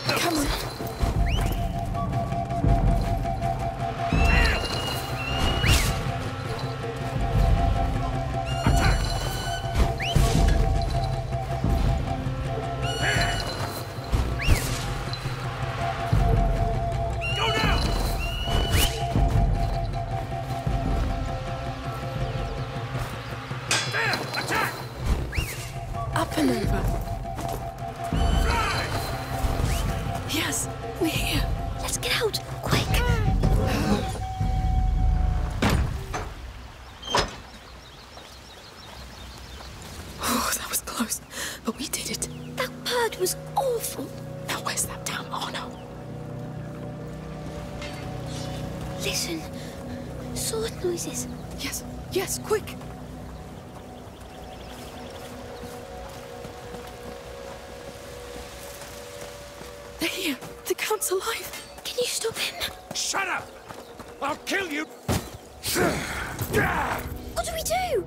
Come on. Up and over. Yes, we're here. Let's get out, quick. Oh, that was close. But we did it. That bird was awful. Now where's that damn Arnaud? Listen, sword noises. Yes, yes, quick. Here. Uh, the Count's alive. Can you stop him? Shut up! I'll kill you! What do we do?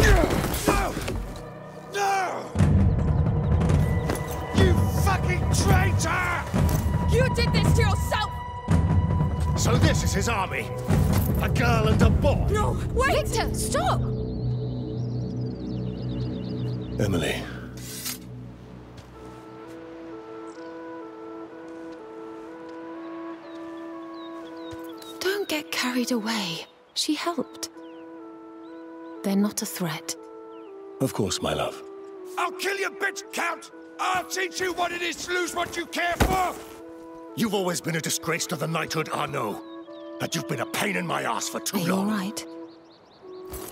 No! No! You fucking traitor! You did this to yourself! So this is his army? A girl and a boy? No, wait! Victor, stop! Emilie. Don't get carried away. She helped. They're not a threat. Of course, my love. I'll kill you, bitch, Count! I'll teach you what it is to lose what you care for! You've always been a disgrace to the knighthood, Arnaud. But you've been a pain in my ass for too Are you all long. right?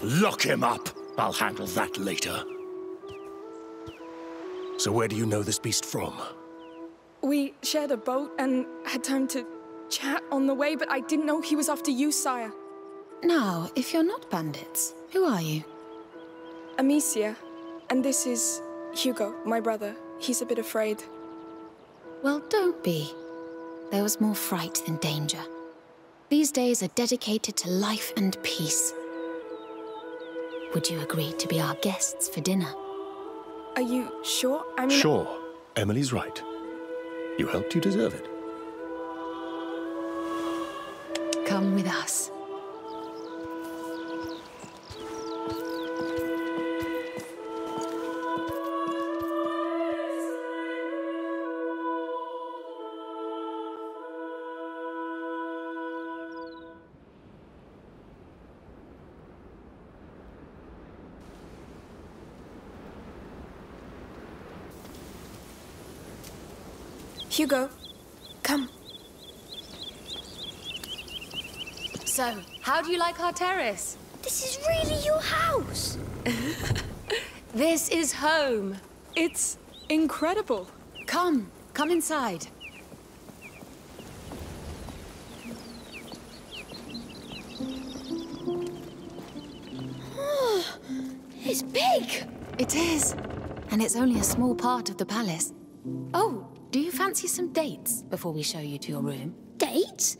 Lock him up. I'll handle that later. So where do you know this beast from? We shared a boat and had time to chat on the way, but I didn't know he was after you, sire. Now, if you're not bandits, who are you? Amicia. And this is Hugo, my brother. He's a bit afraid. Well, don't be. There was more fright than danger. These days are dedicated to life and peace. Would you agree to be our guests for dinner? Are you sure? I mean, Sure. Emilie's right. You helped, you deserve it. Come with us. Hugo, come. So, how do you like our terrace? This is really your house. This is home. It's incredible. Come, come inside. Oh, it's big. It is. And it's only a small part of the palace. Oh, do you fancy some dates before we show you to your room? Dates?